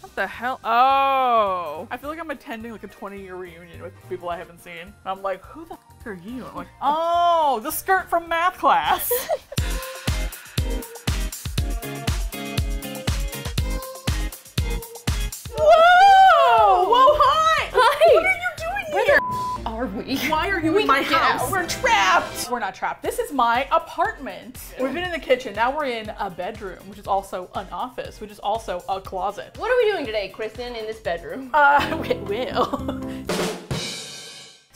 What the hell? Oh. I feel like I'm attending like a 20 year reunion with people I haven't seen. I'm like, who the f- are you? I'm like, oh, oh the skirt from math class. Why are you We in my house? out. We're trapped. We're not trapped. This is my apartment. We've been in the kitchen. Now we're in a bedroom, which is also an office, which is also a closet. What are we doing today, Kristin, in this bedroom? Uh, we will.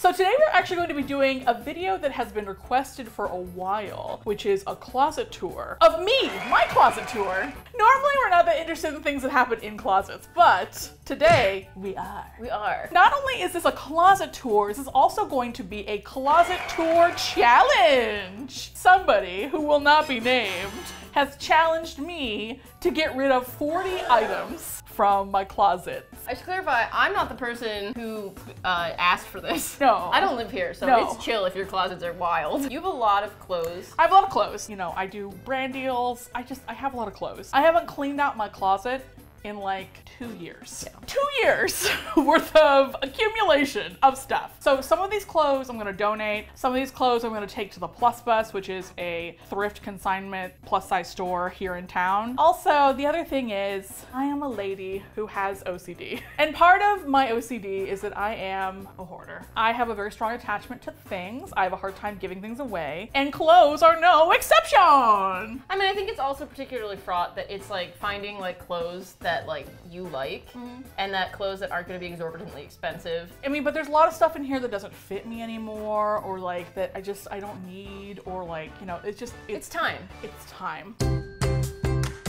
So today we're actually going to be doing a video that has been requested for a while, which is a closet tour of me, my closet tour. Normally we're not that interested in things that happen in closets, but today we are. We are. Not only is this a closet tour, this is also going to be a closet tour challenge. Somebody who will not be named has challenged me to get rid of 40 items from my closet. I should clarify, I'm not the person who uh, asked for this. No. I don't live here, so No. it's chill if your closets are wild. You have a lot of clothes. I have a lot of clothes. You know, I do brand deals. I just, I have a lot of clothes. I haven't cleaned out my closet in like two years. Two years worth of accumulation of stuff. So some of these clothes I'm gonna donate. Some of these clothes I'm gonna take to the Plus Bus, which is a thrift consignment plus size store here in town. Also, the other thing is I am a lady who has OCD. And part of my OCD is that I am a hoarder. I have a very strong attachment to things. I have a hard time giving things away. And clothes are no exception. I mean, I think it's also particularly fraught that it's like finding like clothes that like you like mm-hmm. and that clothes that aren't going to be exorbitantly expensive. I mean, but there's a lot of stuff in here that doesn't fit me anymore, or like that I just I don't need, or like you know, it's just It's time. It's time.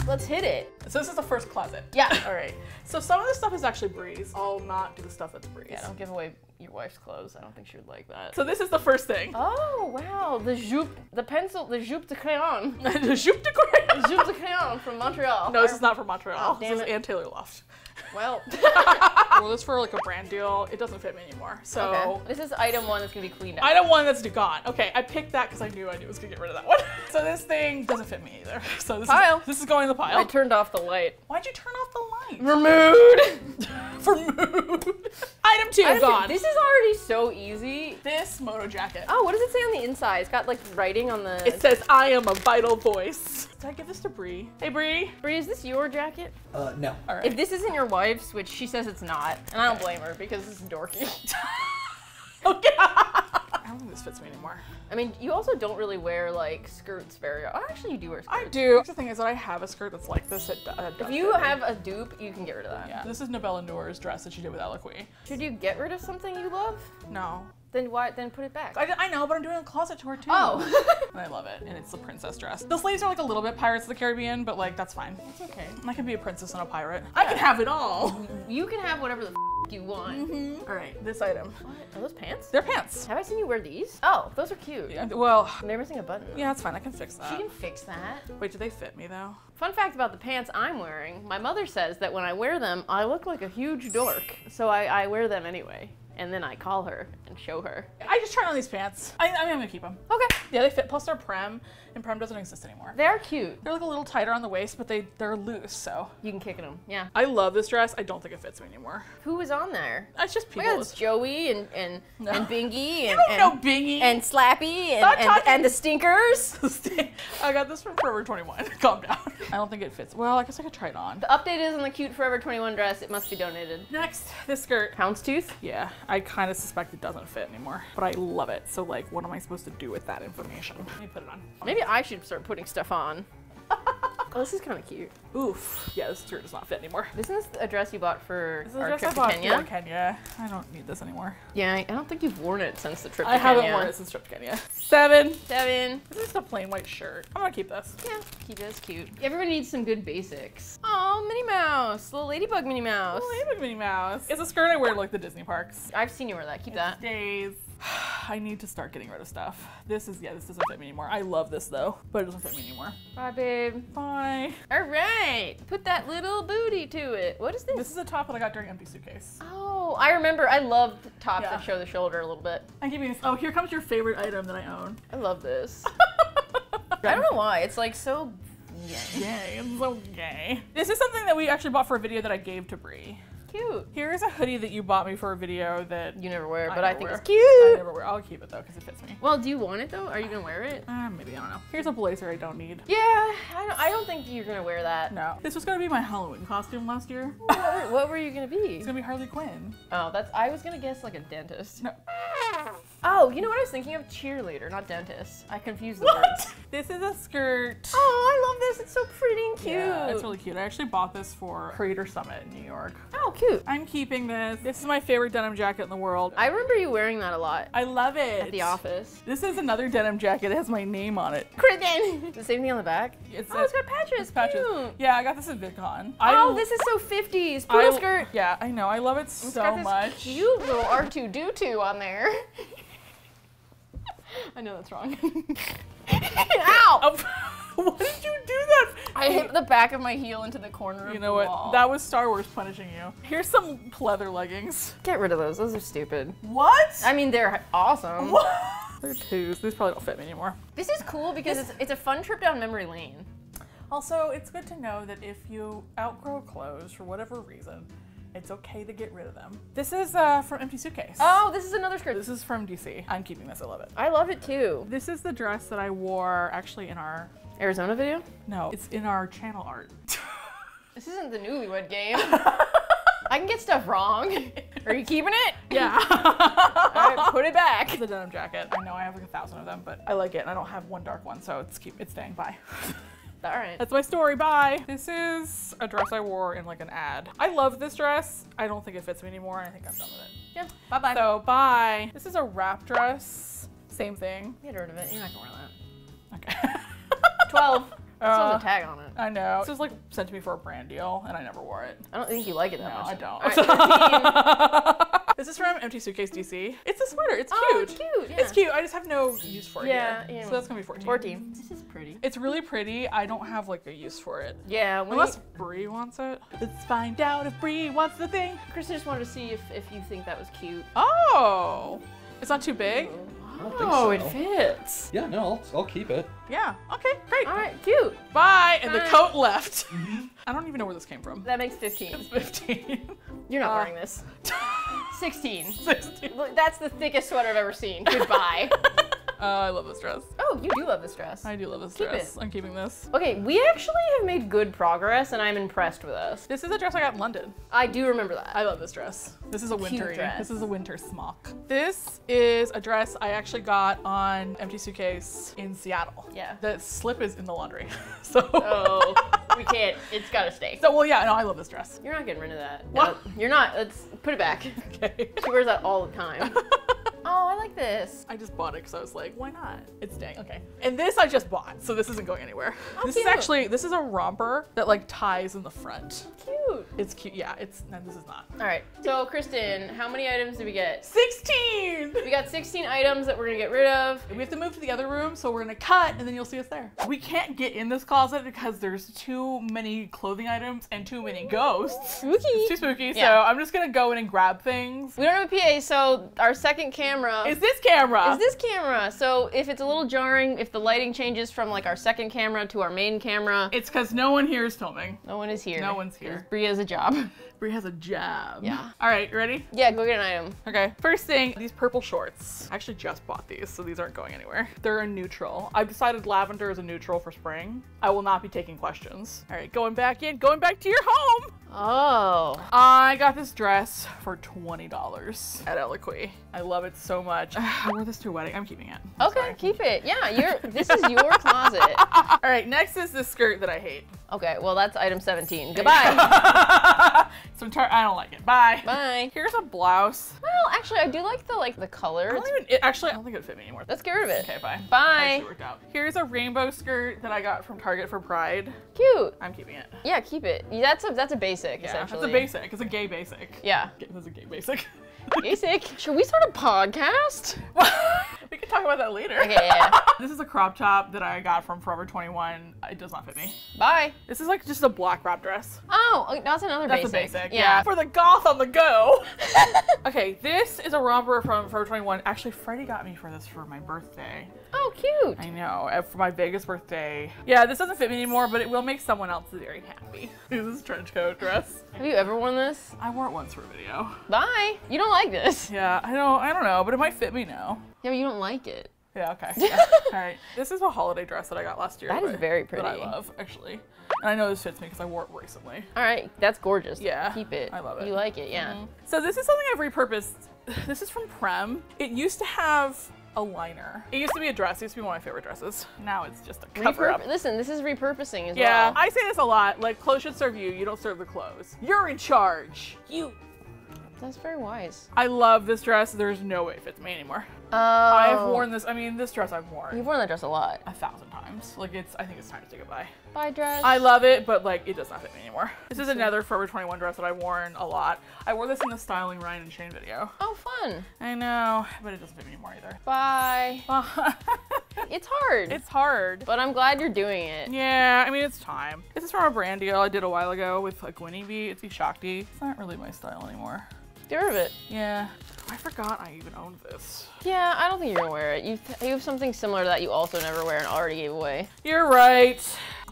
Let's hit it. So this is the first closet. Yeah. All right. So some of the stuff is actually Bree's. I'll not do the stuff that's Bree's. Yeah, don't give away your wife's clothes. I don't think she would like that. So this is the first thing. Oh wow, the jupe, the pencil, the jupe de crayon, the Jupe de Crayon. jupe de crayon from Montreal. No, this is not from Montreal. Oh, this is it. Ann Taylor Loft. Well, well, this is for like a brand deal. It doesn't fit me anymore. So okay. This is item one that's gonna be cleaned out. Item one that's gone. Okay, I picked that because I knew I knew was gonna get rid of that one. so this thing doesn't fit me either. So this Pile. is this is going in the pile. I turned off the light. Why'd you turn off the light? For mood. For mood. Item two I gone. This is already so easy. this moto jacket. Oh, what does it say on the inside? It's got like writing on the. It says, "I am a vital voice." Did I give this to Bree? Hey, Bree. Bree, is this your jacket? Uh, no. All right. If this isn't your wife's, which she says it's not, and I don't blame her because it's dorky. okay. I don't think this fits me anymore. I mean, you also don't really wear like skirts very. Oh, actually, you do wear skirts. I do. The thing is that I have a skirt that's like this. It, uh, If you have a dupe, you can get rid of that. yeah, this is Nabela Noor's dress that she did with Eloquii. Should you get rid of something you love? No. Then why? Then put it back. I, I know, but I'm doing a closet tour too. Oh. and I love it, and it's the princess dress. The sleeves are like a little bit Pirates of the Caribbean, but like that's fine. It's okay. I can be a princess and a pirate. I can have it all. You can have whatever the f- you want. Mm-hmm. all right, this item. What? Are those pants? They're pants. Have I seen you wear these? Oh, those are cute. Yeah, well, They're missing a button. yeah, it's fine. I can fix that. She can fix that. Wait, do they fit me though? Fun fact about the pants I'm wearing my mother says that when I wear them, I look like a huge dork. So I, I wear them anyway. And then I call her and show her. I just tried on these pants. I, I mean, I'm gonna keep them. Okay. Yeah, they fit. Plus, they're Premme, and Premme doesn't exist anymore. They're cute. They're like a little tighter on the waist, but they they're loose. So You can kick in them. Yeah. I love this dress. I don't think it fits me anymore. Who was on there? It's just Oh people. my god, it's Joey and and, and Bingy and, you don't and, know Bingy. and Slappy and, Stop and, and the stinkers. I got this from Forever 21. Calm down. I don't think it fits. Well, I guess I could try it on. The update is on the cute Forever 21 dress. It must be donated. Next, this skirt. Houndstooth? Yeah, I kind of suspect it doesn't fit anymore, but I love it. So like, what am I supposed to do with that information? Let me put it on. Maybe I should start putting stuff on. oh, this is kind of cute. Oof. Yeah, this skirt does not fit anymore. Isn't this a dress you bought for This our dress trip I to Kenya? for Kenya. I don't need this anymore. Yeah, I I don't think you've worn it since the trip to I haven't Kenya. worn it since trip to Kenya. Seven. Seven. This is just a plain white shirt. I'm gonna keep this. Yeah, keep it as cute. Everybody needs some good basics. Oh, Minnie Mouse. Little ladybug Minnie Mouse. Hey, look, Minnie Mouse. It's a skirt I wear to like the Disney parks. I've seen you wear that. Keep that. Days. I need to start getting rid of stuff. This is, yeah, this doesn't fit me anymore. I love this though, but it doesn't fit me anymore. Bye, babe. Bye. All right. Put that little booty to it. What is this? This is a top that I got during Empty Suitcase. Oh, I remember. I love tops Yeah. that show the shoulder a little bit. I'm keeping this. Oh, here comes your favorite item that I own. I love this. I don't know why. It's like so Yeah. Yay, it's so gay. This is something that we actually bought for a video that I gave to Bree. Cute. Here is a hoodie that you bought me for a video that You never wear I but I, think wear. it's I cute. never wear. I'll keep it though because it fits me. Well, do you want it though? Are you gonna wear it? Uh, maybe I don't know. Here's a blazer I don't need. Yeah, I don't, I don't think you're gonna wear that. No, this was gonna be my Halloween costume last year. What were, what were you gonna be? It's gonna be Harley Quinn. Oh, that's. I was gonna guess like a dentist. No. Oh, you know what I was thinking of? Cheerleader, not dentist. I confused the What? words. This is a skirt. Oh, I love this. It's so pretty and cute. Yeah, it's really cute. I actually bought this for Creator Summit in New York. oh, cute. I'm keeping this. This is my favorite denim jacket in the world. I remember you wearing that a lot I love it. at the office. This is another denim jacket. It has my name on it. Kristin. the same thing on the back. It's, Oh, it's got patches. it's patches. Cute. Yeah, I got this at VidCon. Oh, this is so 50s. I, Poodle skirt. Yeah, I know. I love it It's so much. cute little R2D2 on there. I know that's wrong. Ow! What did you do that? I hit the back of my heel into the corner You of know the what? wall. That was Star Wars punishing you. Here's some pleather leggings. Get rid of those. Those are stupid. What? I mean, they're awesome. what? They're twos. These probably don't fit me anymore. This is cool because it's, it's a fun trip down memory lane. Also, it's good to know that if you outgrow clothes for whatever reason, it's okay to get rid of them. This is uh, from Empty Suitcase. Oh, this is another skirt. This is from DC. I'm keeping this. I love it. I love it too. This is the dress that I wore actually in our. Arizona video? No, it's in our channel art. This isn't the newlywed game. I can get stuff wrong. Are you keeping it? yeah. Right, put it back. It's a denim jacket. I know I have like a thousand of them, but I like it, and I don't have one dark one, so it's keep it's staying. Bye. All right. That's my story. Bye. This is a dress I wore in like an ad. I love this dress. I don't think it fits me anymore, I think I'm done with it. Yeah. Bye bye. So bye. This is a wrap dress. Same thing. Get rid of it. You're not gonna wear that. Okay. 12. This Uh, has a tag on it. I know. This was like sent to me for a brand deal, and I never wore it. I don't think you like it that No, much. I don't. All right, 13. this is from Empty Suitcase DC. It's a sweater. It's Oh, cute. it's cute, yeah. It's cute. I just have no use for it. Yeah, here. yeah. So that's gonna be 14. 14. This is pretty. It's really pretty. I don't have like a use for it. Yeah, when Unless you, Bree wants it. Let's find out if Bree wants the thing. Chris just wanted to see if, if you think that was cute. Oh, it's not too big. I don't think Oh, so. it fits. Yeah, no, I'll, I'll keep it. Yeah. Okay. Great. All right, cute. Bye. And the coat left. I don't even know where this came from. That makes 15. 15. You're not Uh, wearing this. 16. 16. That's the thickest sweater I've ever seen. Goodbye. Uh, I love this dress. oh, you do love this dress. I do love this Keep dress. it. I'm keeping this. Okay, we actually have made good progress, and I'm impressed with us. This is a dress I got in London. I do remember that. I love this dress. This is a winter. dress. This is a winter smock. This is a dress I actually got on Empty Suitcase in Seattle. Yeah. The slip is in the laundry. so. oh, we can't. It's gotta stay. So well, yeah. No, I love this dress. You're not getting rid of that. What? No, you're not. Let's put it back. Okay. She wears that all the time. oh, I like this. I just bought it because I was like, why not? It's dang. Okay. And this I just bought, so this isn't going anywhere. Oh, this cute. is actually this is a romper that like ties in the front. Cute. It's cute. Yeah. It's no, this is not. All right. So, Kristin, how many items did we get? Sixteen. We got 16 items that we're gonna get rid of. We have to move to the other room, so we're gonna cut, and then you'll see us there. We can't get in this closet because there's too many clothing items and too many ghosts. Spooky. It's too spooky, yeah. so I'm just gonna go in and grab things. We don't have a PA, so our second camera Is this camera? is this camera. So if it's a little jarring, if the lighting changes from like our second camera to our main camera, It's because no one here is filming. no one is here. No one's here. Bria has a job. Bree has a job. Yeah. All right, you ready? yeah, go get an item. Okay. First thing, these purple shorts. I actually just bought these, so these aren't going anywhere. They're a neutral. I've decided lavender is a neutral for spring. I will not be taking questions. All right, going back in, going back to your home. Oh. I got this dress for $20 at Eloquii. I love it so much. I wore this to a wedding. I'm keeping it. I'm Okay, sorry. keep it. Yeah, you're. This is your closet. All right, next is this skirt that I hate. Okay, well that's item 17. Goodbye. Some tar- I don't like it. Bye. Bye. Here's a blouse. Well, actually, I do like the like the color. I don't even. It, actually, I don't think it would fit me anymore. Let's get rid of it. Okay, bye. Bye. Worked out. Here's a rainbow skirt that I got from Target for Pride. Cute. I'm keeping it. Yeah, keep it. That's a that's a basic Yeah, essentially. it's a basic. It's a gay basic. Yeah. It's a gay basic. Basic. Should we start a podcast? we can talk about that later. Okay, yeah. this is a crop top that I got from Forever 21. It does not fit me. Bye. This is like just a black wrap dress. Oh, oh that's another That's basic. a basic. Yeah. For the goth on the go. okay, this is a romper from Forever 21. Actually, Freddie got me for this for my birthday. Oh, cute. I know, uh, for my Vegas birthday. Yeah, this doesn't fit me anymore, but it will make someone else very happy. this is trench coat dress. Have you ever worn this? I wore it once for a video. Bye. You don't like this. Yeah, I don't, I don't know, but it might fit me now. Yeah, but you don't like it. Yeah, okay. Yeah. All right. This is a holiday dress that I got last year. That is but- very That I love, actually. And I know this fits me because I wore it recently. All right, that's gorgeous. Yeah, Keep it. I love it. You like it, yeah. So this is something I've repurposed. This is from Premme. It used to have a liner. It used to be a dress. It used to be one of my favorite dresses. Now it's just a cover up. Listen, this is repurposing as Yeah, well. Yeah, I say this a lot. Like clothes should serve you. You don't serve the clothes. You're in charge. You. That's very wise. I love this dress. There's no way it fits me anymore. Oh. I have worn this. I mean, this dress I've worn You've worn that dress a lot. a thousand times. Like it's. I think it's time to say goodbye. Bye, dress. I love it, but like it does not fit me anymore. This is another Forever 21 dress that I've worn a lot. I wore this in the styling Ryan and Shane video. oh, fun. I know, but it doesn't fit me anymore either. Bye. It's hard. it's hard. but I'm glad you're doing it. Yeah, I mean it's time. This is from a brand deal I did a while ago with like Winnie Bee. It's the Shakti. It's not really my style anymore. Get rid of it. Yeah, I forgot I even owned this. Yeah, I don't think you're gonna wear it. You, you have something similar that you also never wear and already gave away. You're right.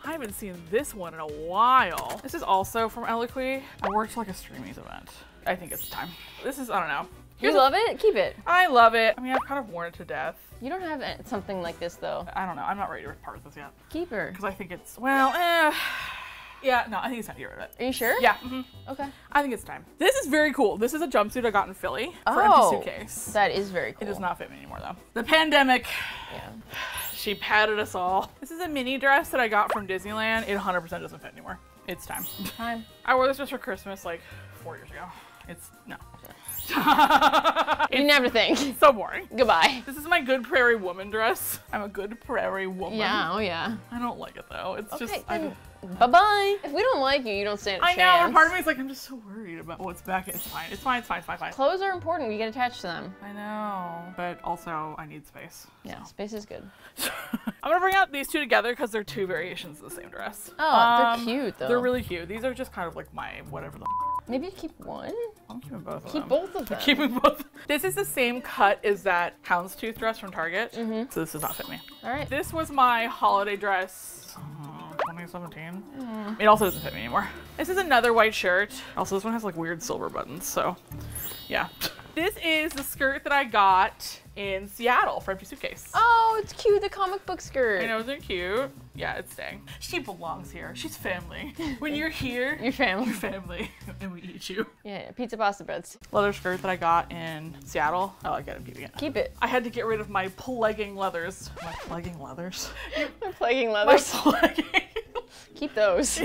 I haven't seen this one in a while. This is also from Eloquii. I worked like a Streamys event. I think it's time. This is I don't know. You Here's a- love it? Keep it. I love it. I mean, I've kind of worn it to death. You don't have something like this though. I don't know. I'm not ready to part with this yet Keep her. because I think it's well. Eh. Yeah, no, I think it's time to get rid of it. Are you sure? Yeah, mhm. Okay. I think it's time. This is very cool. This is a jumpsuit I got in Philly for Oh. empty suitcase. That is very cool. It does not fit me anymore though. The pandemic, Yeah. she patted us all. This is a mini dress that I got from Disneyland. It 100% doesn't fit anymore. It's time. Time. I wore this just for Christmas like four years ago. It's no. You never think. so boring. Goodbye. This is my good prairie woman dress. I'm a good prairie woman. Yeah. Oh yeah. I don't like it though. It's Okay. just I, then bye bye. If we don't like you, you don't stand a I know, chance. and part of me is like I'm just so worried about what's back. It's fine. It's fine. It's fine. It's fine. Fine. Clothes are important. We get attached to them. I know, but also I need space. Yeah. Space is good. I'm gonna bring out these two together because they're two variations of the same dress. Oh, Um, they're cute though. They're really cute. These are just kind of like my whatever. The Maybe you keep one. I'm keeping both of Keep them. both of them. Keeping both. This is the same cut as that houndstooth dress from Target. Mm-hmm. So this does not fit me. All right. This was my holiday dress. uh, 2017. It also doesn't fit me anymore. This is another white shirt. Also, this one has like weird silver buttons. So, yeah. This is the skirt that I got in Seattle for Empty Suitcase. Oh, it's cute. The comic book skirt. I know they're cute. Yeah, it's staying. She belongs here. She's family. When you're here, Your family. you're family, Family and we eat you. Yeah. Pizza pasta breads. Leather skirt that I got in Seattle. Oh, I like it. I'm keeping it. Keep it. I had to get rid of my plaguing leathers. My plaguing leathers. They're plaguing My leathers. plaguing. Keep those.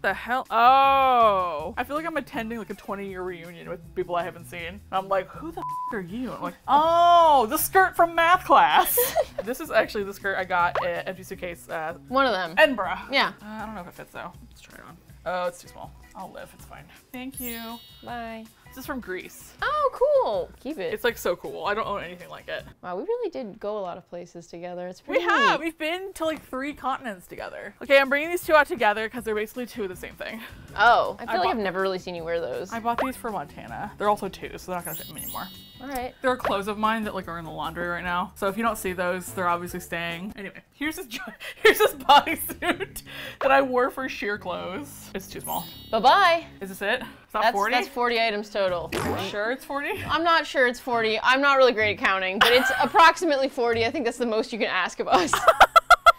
What the hell? Oh, I feel like I'm attending like a 20 year reunion with people I haven't seen. I'm like, who the f- are you? I'm like, oh, the skirt from math class. this is actually the skirt I got at Empty Suitcase, uh, One of them. Edinburgh. Yeah. Uh, I don't know if it fits though. Let's try it on. Oh, it's too small. I'll live. It's fine. Thank you. Bye. This is from Greece. Oh, cool. Keep it. It's like so cool. I don't own anything like it. wow, we really did go a lot of places together. It's pretty We pretty have. neat. We've been to like three continents together. Okay, I'm bringing these two out together because they're basically two of the same thing. Oh, I feel I like I've never really seen you wear those. I bought these for Montana. They're also two, so they're not gonna fit me anymore. All right. There are clothes of mine that like are in the laundry right now. So if you don't see those, they're obviously staying. Anyway, here's this here's this bodysuit that I wore for sheer clothes. It's too small. Bye bye. Is this it? Is that That's 40? that's 40 items total. sure it's 40? I'm not sure it's 40. I'm not really great at counting, but it's approximately 40. I think that's the most you can ask of us.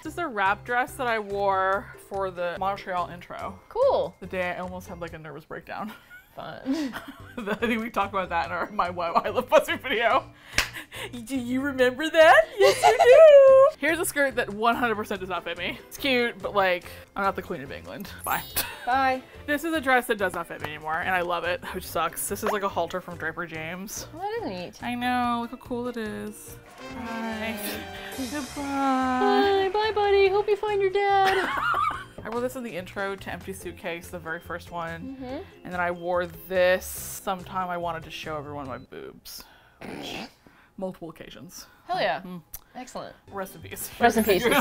This is the wrap dress that I wore for the Montreal intro. cool. The day I almost had like a nervous breakdown. Fun. I think we talked about that in our My Why I Love Buzzard video. Do you remember that? Yes, you do. Here's a skirt that 100% does not fit me. It's cute, but like, I'm not the Queen of England. Bye. Bye. This is a dress that does not fit me anymore, and I love it, which sucks. This is like a halter from Draper James. Well, that is neat. I know, look how cool it is. Bye. Goodbye. Bye, bye, buddy. Hope you find your dad. I wore this in the intro to Empty Suitcase, the very first one. Mm-hmm. And then I wore this sometime I wanted to show everyone my boobs. Multiple occasions. Hell yeah. Mm. Excellent. Rest in peace. Rest in peace. All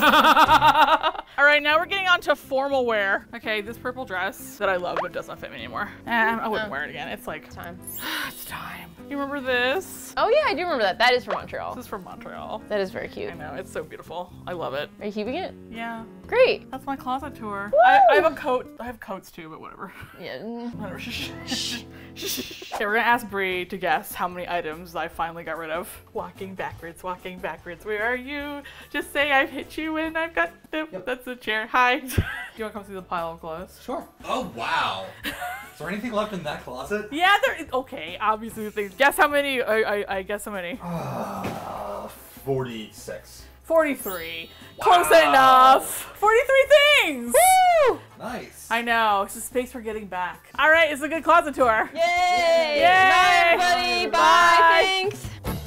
right, now we're getting on to formal wear. Okay, this purple dress that I love but does not fit me anymore. And I wouldn't Oh. wear it again. It's like, Time. it's time. You remember this? Oh yeah, I do remember that. That is from Montreal. This is from Montreal. That is very cute. I know, it's so beautiful. I love it. Are you keeping it? Yeah, Great. that's my closet tour. I, I have a coat. I have coats too, but whatever. Yeah. Whatever. okay, we're gonna ask Bree to guess how many items I finally got rid of. Walking backwards, walking backwards. Where are you? Just say I've hit you and I've got the. That's the chair. Hi. Do you wanna come see the pile of clothes? Sure. Oh wow. Is there anything left in that closet? Yeah, there is. Okay, obviously the things. Guess how many? I, I, I guess how many? Uh, Forty-six. 43. Close enough. 43 things. Woo! Nice. I know. It's the space we're getting back. All right, it's a good closet tour. Yay! Yay! Bye, everybody. Bye. Bye. Thanks.